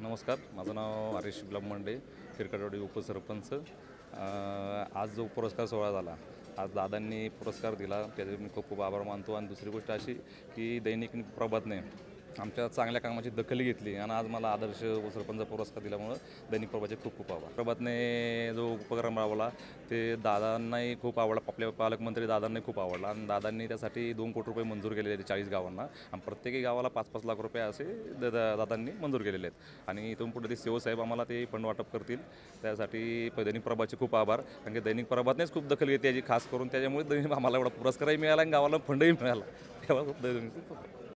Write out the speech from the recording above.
नमस्कार माझं नाव हरीश मंडे किरकटवाडी उपसरपंच. आज जो पुरस्कार सोहळा झाला आज दादांनी पुरस्कार दिला त्याचे मी खूप खूप आभार मानतो. आणि दुसरी गोष्ट अशी की दैनिक प्रभातने आमच्या चांगल्या कामाची दखल घेतली आणि आज मला आदर्श सरपंच पुरस्कार दिल्यामुळं दैनिक प्रभाचे खूप खूप आभार. प्रभातने जो उपक्रम राबवला ते दादांनाही खूप आवडला आपल्या पालकमंत्री दादांनाही खूप आवडला आणि दादांनी त्यासाठी दोन कोटी रुपये मंजूर केलेले आहेत चाळीस गावांना आणि प्रत्येकी गावाला पाच पाच लाख रुपये असे दादांनी मंजूर केलेले आहेत. आणि इथून पुढे ते सेवसाहेब आम्हाला ते फंड वाटप करतील त्यासाठी प- दैनिक प्रभाचे खूप आभार. कारण की दैनिक प्रभातनेच खूप दखल घेतली याची खास करून त्याच्यामुळे दैनिक आम्हाला एवढा पुरस्कारही मिळाला आणि गावाला फंडही मिळाला. तेव्हा खूप दैनिक